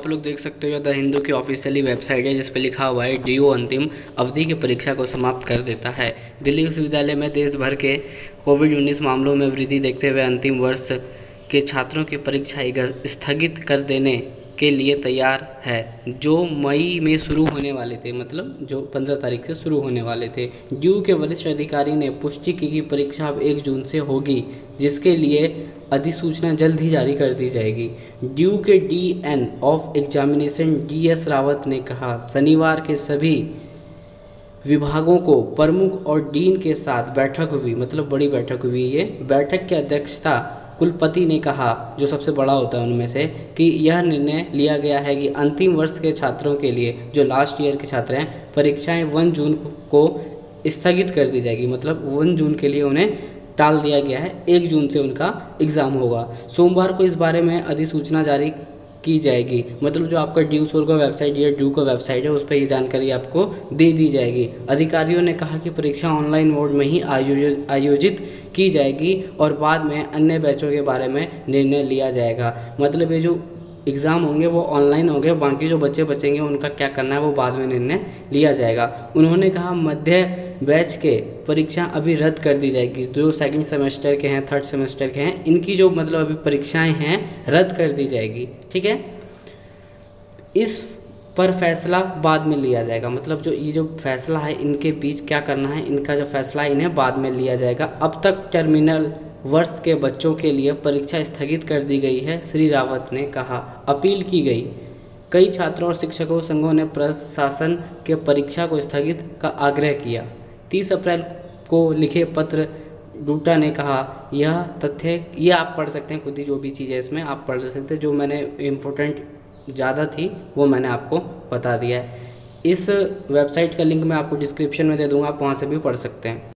आप लोग देख सकते हो द हिंदू की ऑफिशियली वेबसाइट है जिस पर लिखा हुआ है डी अंतिम अवधि की परीक्षा को समाप्त कर देता है। दिल्ली विश्वविद्यालय में देश भर के कोविड उन्नीस मामलों में वृद्धि देखते हुए अंतिम वर्ष के छात्रों की परीक्षा स्थगित कर देने के लिए तैयार है, जो मई में शुरू होने वाले थे मतलब जो पंद्रह तारीख से शुरू होने वाले थे। ड्यू के वरिष्ठ अधिकारी ने पुष्टि की कि परीक्षा अब एक जून से होगी, जिसके लिए अधिसूचना जल्द ही जारी कर दी जाएगी। ड्यू के dean of examination D S Rawat ने कहा, शनिवार के सभी विभागों को प्रमुख और डीन के साथ बैठक हुई मतलब बड़ी बैठक हुई ये। बैठक की अध्यक्षता कुलपति ने कहा, जो सबसे बड़ा होता है उनमें से, कि यह निर्णय लिया गया है कि अंतिम वर्ष के छात्रों के लिए, जो लास्ट ईयर के छात्र हैं, परीक्षाएँ वन जून को स्थगित कर दी जाएगी। मतलब वन जून के लिए उन्हें टाल दिया गया है। एक जून से उनका एग्ज़ाम होगा। सोमवार को इस बारे में अधिसूचना जारी की जाएगी। मतलब जो आपका ड्यू सोल का वेबसाइट या ड्यू का वेबसाइट है, उस पर ये जानकारी आपको दे दी जाएगी। अधिकारियों ने कहा कि परीक्षा ऑनलाइन मोड में ही आयोजित आयोजित की जाएगी और बाद में अन्य बैचों के बारे में निर्णय लिया जाएगा। मतलब ये जो एग्ज़ाम होंगे, वो ऑनलाइन होंगे, बाकी जो बच्चे बचेंगे, उनका क्या करना है, वो बाद में निर्णय लिया जाएगा। उन्होंने कहा, मध्य बैच के परीक्षा अभी रद्द कर दी जाएगी। जो सेकंड सेमेस्टर के हैं थर्ड सेमेस्टर के हैं, इनकी जो मतलब अभी परीक्षाएँ हैं, रद्द कर दी जाएगी। ठीक है? इस पर फैसला बाद में लिया जाएगा। मतलब जो, ये जो फैसला है, इनके बीच क्या करना है, इनका जो फैसला है, इन्हें बाद में लिया जाएगा। अब तक टर्मिनल वर्ष के बच्चों के लिए परीक्षा स्थगित कर दी गई है, श्री रावत ने कहा। अपील की गई। कई छात्रों और शिक्षकों संघों ने प्रशासन के परीक्षा को स्थगित का आग्रह किया। तीस अप्रैल को लिखे पत्र डूटा ने कहा, यह तथ्य ये आप पढ़ सकते हैं, खुद ही जो भी चीज़ है इसमें आप पढ़ सकते हैं, जो मैंने इम्पोर्टेंट ज़्यादा थी, वो मैंने आपको बता दिया है। इस वेबसाइट का लिंक मैं आपको डिस्क्रिप्शन में दे दूँगा, आप वहाँ से भी पढ़ सकते हैं।